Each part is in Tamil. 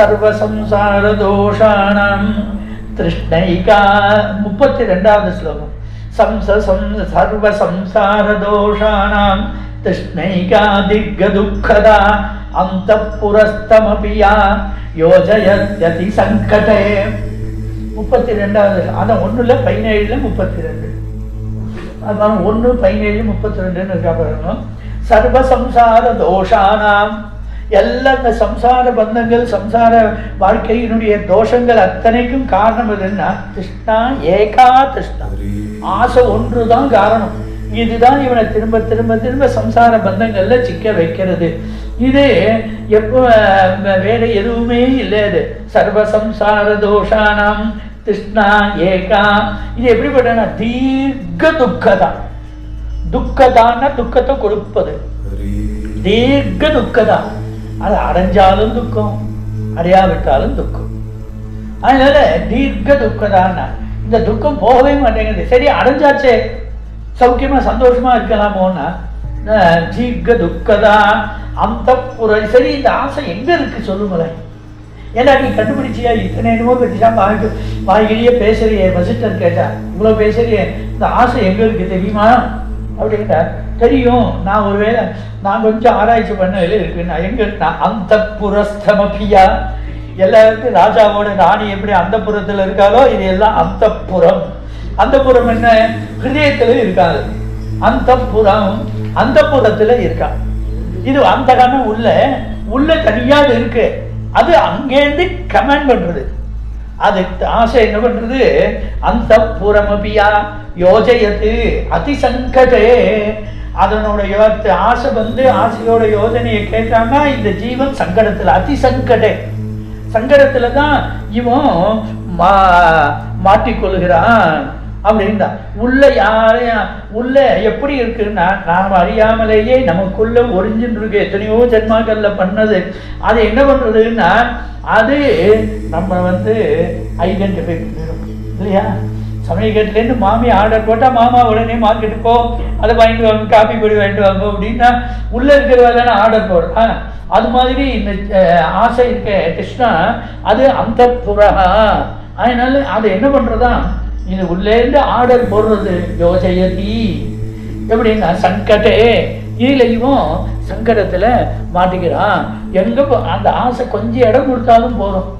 சர்வசம்சார தோஷாணம் திருஷ்ணைகா முப்பத்தி ரெண்டாவது ஸ்லோகம். சம்சம் சர்வசம்சார சர்வ தோஷாணம் திருஷ்ணைகா திக்க துக்கதா அந்த புரஸ்தமபியா யோஜயத்யதி சங்கடே. முப்பத்தி ரெண்டாவது அதான் ஒண்ணுல பதினேழுல முப்பத்தி ரெண்டு அதான் ஒன்று பதினேழு முப்பத்தி ரெண்டுன்னு இருக்கா பாருங்க. சர்வ தோஷானாம் எல்லா இந்த சம்சார பந்தங்கள் சம்சார வாழ்க்கையினுடைய தோஷங்கள் அத்தனைக்கும் காரணம் எதுன்னா திருஷ்ணா ஏகா திருஷ்ணா ஆசை ஒன்று தான் காரணம். இதுதான் இவனை திரும்ப திரும்ப திரும்ப சம்சார பந்தங்கள்ல சிக்க வைக்கிறது. இது எப்போ வேற எதுவுமே இல்லை அது சர்வ சம்சார தோஷானாம் திருஷ்ணா ஏகா. இது எப்படிப்பட்டனா தீர்க்க துக்கதா. துக்கதான்னா துக்கத்தை கொடுப்பது. தீர்க்க துக்கதான் அது அடைஞ்சாலும் துக்கம் அடையாவிட்டாலும் துக்கம். அதனால தீர்க்க துக்கதான்னா இந்த துக்கம் போகவே மாட்டேங்குது. சரி அடைஞ்சாச்சே. சௌக்கியமா சந்தோஷமா இருக்கலாமோன்னா தீர்க்க துக்கதா அந்த புற சரி இந்த ஆசை எங்க இருக்கு சொல்லுங்களேன். ஏன்னா நீ கண்டுபிடிச்சியா? இத்தனை என்னமோ கட்டிச்சா வாய்க்கு வாய்கிலேயே பேசுறியே வசிட்டர் கேட்டா. இவ்வளோ பேசுறியே இந்த ஆசை எங்க இருக்கு தெரியுமா? அப்படின்ட்டா தெரியும் நான் ஒருவேளை நான் கொஞ்சம் ஆராய்ச்சி பண்ணதில் இருக்குன்னா நான் எங்க நான் அந்த புரஸ்தமபியா எல்லாருக்கும் ராஜாவோட ராணி எப்படி அந்த புறத்தில் இருக்காளோ இது எல்லாம் அந்த புறம் அந்த புறம் என்ன? ஹிருதயத்தில் இருக்காது அந்த புறம் அந்த புறத்தில் இருக்கா. இது அந்த கண்ணம் உள்ள உள்ள தனியாக இருக்கு. அது அங்கேருந்து கமெண்ட் பண்ணுறது அது ஆசை என்ன பண்றது? அந்த புறமபியா யோஜயத்து அதிசங்கடே அதனோட யோ- ஆசை வந்து ஆசையோட யோஜனையை கேட்டாங்கன்னா இந்த ஜீவன் சங்கடத்துல அதிசங்கடே சங்கடத்துல தான் இவன் மா மாட்டிக்கொள்கிறான். அப்படின்னா உள்ள யாரையும் உள்ள எப்படி இருக்குன்னா நாம் அறியாமலேயே நமக்குள்ள ஒரிஞ்சுன்னு இருக்கு எத்தனையோ ஜென்மாக்கள்ல பண்ணது. அது என்ன பண்றதுன்னா அது நம்ம வந்து ஐடென்டிஃபை பண்ணிடும் இல்லையா? சமயக்கட்டுலேருந்து மாமி ஆர்டர் போட்டால் மாமா உடனே மார்க்கெட்டு போ. அதை வாங்கிட்டு வாங்க காப்பி பொடி வாங்கிட்டு வாங்க அப்படின்னா உள்ளே இருக்கிறவ தானே ஆர்டர் போடுறான் அது மாதிரி இந்த ஆசை இருக்க கிருஷ்ணா அது அந்த புறா. அதனால அது என்ன பண்ணுறதா இது உள்ளேருந்து ஆர்டர் போடுறது யோஜயதி. எப்படின்னா சங்கடே இதுலையும் சங்கடத்தில் மாட்டிக்கிறான். எங்கே அந்த ஆசை கொஞ்சம் இடம் கொடுத்தாலும் போதும்.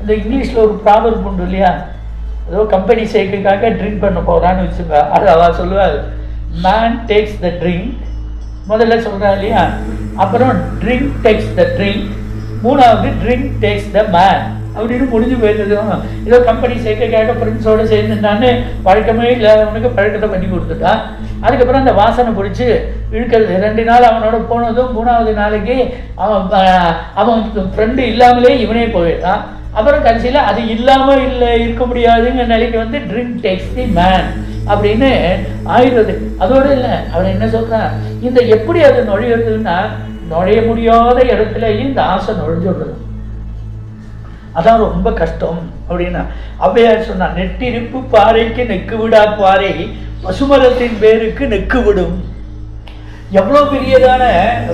இந்த இங்கிலீஷில் ஒரு ப்ராப்ளம் உண்டு இல்லையா? ஏதோ கம்பெனி சேர்க்கைக்காக ட்ரிங்க் பண்ண போகிறான்னு வச்சுக்கோ அது அவள் சொல்லுவாள். மேன் டேக்ஸ் த ட்ரிங்க் முதல்ல சொல்றா இல்லையா? அப்புறம் ட்ரிங்க் டேக்ஸ் த ட்ரிங்க் மூணாவது ட்ரிங்க் டேக்ஸ் த மேன் அப்படின்னு முடிஞ்சு போயிருந்தது ஏதோ கம்பெனி சேர்க்கைக்காக ஃப்ரெண்ட்ஸோட சேர்ந்துட்டான்னு பழக்கமே இல்லாதவனுக்கு பழக்கத்தை பண்ணி கொடுத்துட்டான் அதுக்கப்புறம் அந்த வாசனை பிடிச்சி இழுக்கிறது. ரெண்டு நாள் அவனோட போனதும் மூணாவது நாளைக்கு அவன் அவன் ஃப்ரெண்டு இல்லாமலே இவனே போயிட்டான் அப்புறம் கடைசியில் அது இல்லாமல் இல்லை இருக்க முடியாதுங்கிற நிலைக்கு வந்து ட்ரிங்க் டேக்ஸ் தி மேன் அப்படின்னு ஆயிடுறது. அதோடு இல்லை அவன் என்ன சொல்கிறான் இந்த எப்படி அது நுழையிறதுன்னா நுழைய முடியாத இடத்துலயும் இந்த ஆசை நுழைஞ்சுடுறது. அதான் ரொம்ப கஷ்டம் அப்படின்னா ஔவையார் சொன்னா நெட்டிருப்பு பாறைக்கு நெக்கு விடா பாறை பசுமரத்தின் பேருக்கு நெக்கு விடும். எவ்வளோ பெரியதான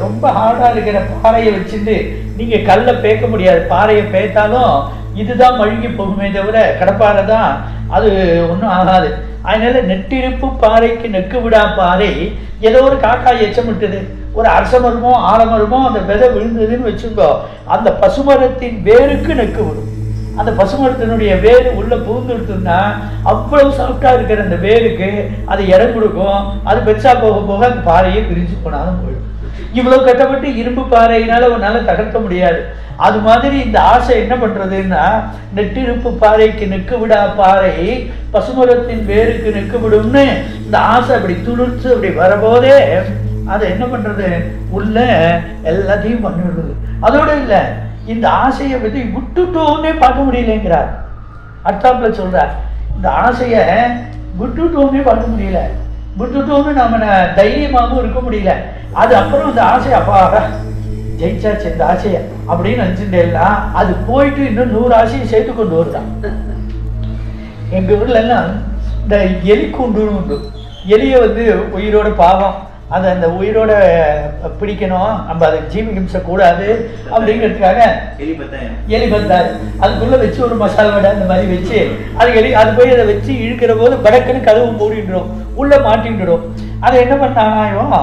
ரொம்ப ஹார்டாக இருக்கிற பாறையை வச்சுட்டு நீங்கள் கல்லை பேக்க முடியாது. பாறையை பேத்தாலும் இதுதான் மழுங்கி போகுமே தவிர கடப்பாறை தான் அது ஒன்றும் ஆகாது. அதனால நெட்டிருப்பு பாறைக்கு நெக்கு விடா பாறை ஏதோ ஒரு காக்கா எச்சமிட்டுது. ஒரு அரச மரமோ ஆலமரமோ அந்த விதை விழுந்ததுன்னு வச்சுக்கோ அந்த பசுமரத்தின் வேருக்கு நெக்கு விடும். அந்த பசுமரத்தினுடைய வேர் உள்ளே புகுந்துடுத்துன்னா அவ்வளவு சாஃப்டாக இருக்கிற அந்த வேருக்கு அது இடம் கொடுக்கும். அது பெருசா போக போக அந்த பாறையை பிரிஞ்சு போனாலும் போயிடும். இவ்வளோ கட்டப்பட்டு இரும்பு பாறையினால உன்னால் தகர்க்க முடியாது. அது மாதிரி இந்த ஆசை என்ன பண்ணுறதுன்னா நெட்டிருப்பு பாறைக்கு நிற்கு விடா பாறை பசுமரத்தின் வேருக்கு நெக்கு விடும்னு இந்த ஆசை அப்படி துளிர்த்து அப்படி வரபோதே அதை என்ன பண்ணுறது உள்ள எல்லாத்தையும் பண்ணிவிடுது அதோடு இல்லை இந்த ஆசையை பற்றி விட்டுட்டோன்னே பார்க்க முடியலங்கிறார். அர்த்தாப்புல சொல்கிறார் இந்த ஆசையை விட்டுட்டோன்னே பார்க்க முடியல. விட்டுட்டோன்னு நம்ம தைரியமாகவும் இருக்க முடியல. அது அப்புறம் இந்த ஆசை அப்பாடா ஜெயிச்சாச்சு இந்த ஆசையை அப்படின்னு நினச்சிட்டேன்னா அது போயிட்டு இன்னும் நூறு ஆசையை சேர்த்து கொண்டு வருதான். எங்கள் ஊர்ல எல்லாம் இந்த எலி கூண்டுன்னு உண்டு. எலியை வந்து உயிரோட பாவம். அதை அந்த உயிரோட பிடிக்கணும். நம்ம அதை ஜீவகிம்சை கூடாது அப்படிங்கிறதுக்காக எலி பத்தாரு அதுக்குள்ள வச்சு ஒரு மசாலா வடை அந்த மாதிரி வச்சு அது எலி அது போய் அதை வச்சு இழுக்கிற போது படக்குன்னு கதவு மூடிட்டுரும் உள்ள மாட்டிட்டுடும். அதை என்ன பண்ணானா இவன்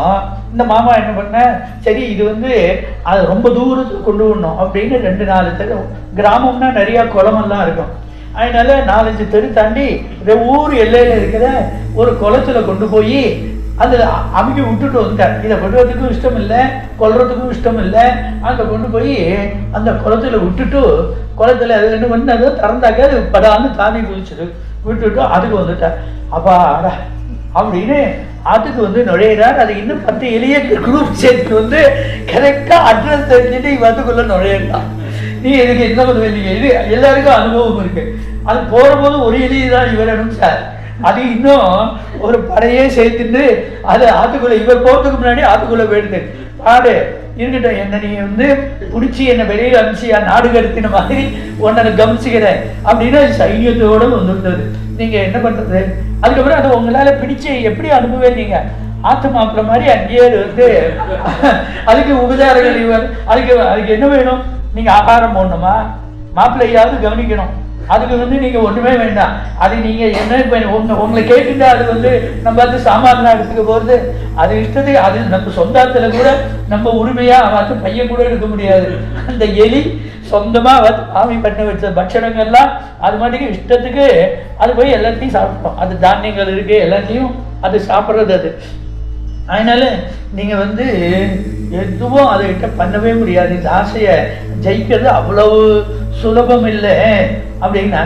இந்த மாமா என்ன பண்ண சரி இது வந்து அது ரொம்ப தூரத்துக்கு கொண்டு வரணும் அப்படின்னு ரெண்டு நாலு தெரு கிராமம்னா நிறைய குளமெல்லாம் இருக்கும். அதனால நாலஞ்சு தெரு தாண்டி ஊர் எல்லையில இருக்கிற ஒரு குளத்துல கொண்டு போய் அது அமுக்கி விட்டுட்டு வந்துட்டார். இதை விடுறதுக்கும் இஷ்டம் இல்லை கொல்றதுக்கும் இஷ்டம் இல்லை அங்கே கொண்டு போய் அந்த குளத்துல விட்டுட்டு குளத்துல அது என்ன மணி நேரம் திறந்தாக்க அது படான்னு தாண்டி குதிச்சிடு விட்டுட்டு அதுக்கு வந்துட்டார். அப்பா அடா அப்படின்னு அதுக்கு வந்து நுழையிறார். அது இன்னும் பத்து எளிய குரூப் சேர்த்து வந்து கரெக்டாக அட்ரஸ் தெரிஞ்சுட்டு அதுக்குள்ளே அதுக்குள்ள நுழையிறான். நீ இதுக்கு என்ன பண்ணுவீங்க இது எல்லாருக்கும் அனுபவம் இருக்குது அது போற போது ஒரு எலி தான் இவர் அனுப்பிச்சார். அது இன்னும் ஒரு படையே சேர்த்துட்டு அது ஆத்துக்குள்ள இவர் போறதுக்கு முன்னாடி ஆத்துக்குள்ள போயிடுது. பாடு இருக்கட்டும் என்ன நீ வந்து பிடிச்சி என்னை வெளியில் அனுப்பிச்சியா நாடு கடத்தின மாதிரி உன்னை கவனிச்சுக்கிறேன் அப்படின்னு சைன்யத்தோடு வந்துருந்தது நீங்கள் நீங்க என்ன பண்றது? அதுக்கப்புறம் அதை உங்களால் பிடிச்சு எப்படி அனுப்புவீங்க? ஆத்து மாப்பிள்ள மாதிரி அங்கேயே வந்து அதுக்கு உபச்சாரங்கள் இவர் அதுக்கு அதுக்கு என்ன வேணும்? நீங்கள் ஆகாரம் போடணுமா? மாப்பிள்ளையாவது கவனிக்கணும். அதுக்கு வந்து நீங்கள் ஒன்றுமே வேண்டாம். அது நீங்கள் என்ன இப்ப உங்க உங்களை கேட்டுட்டா அது வந்து நம்ம வந்து சாமான்லாம் எடுத்துக்க போகிறது அது இஷ்டத்துக்கு அது நம்ம சொந்தத்தில் கூட நம்ம உரிமையாக அவத்து பையன் கூட எடுக்க முடியாது. அந்த எலி சொந்தமாக வந்து ஆமி பண்ண வச்ச பட்சணங்கள்லாம் அது மாட்டுக்கு இஷ்டத்துக்கு அது போய் எல்லாத்தையும் சாப்பிட்டோம். அது தானியங்கள் இருக்கு எல்லாத்தையும் அது சாப்பிட்றது அது. அதனால நீங்கள் வந்து எதுவும் அதை கிட்ட பண்ணவே முடியாது. இந்த ஆசையை ஜெயிக்கிறது அவ்வளவு சுலபம் இல்லை அப்படின்னா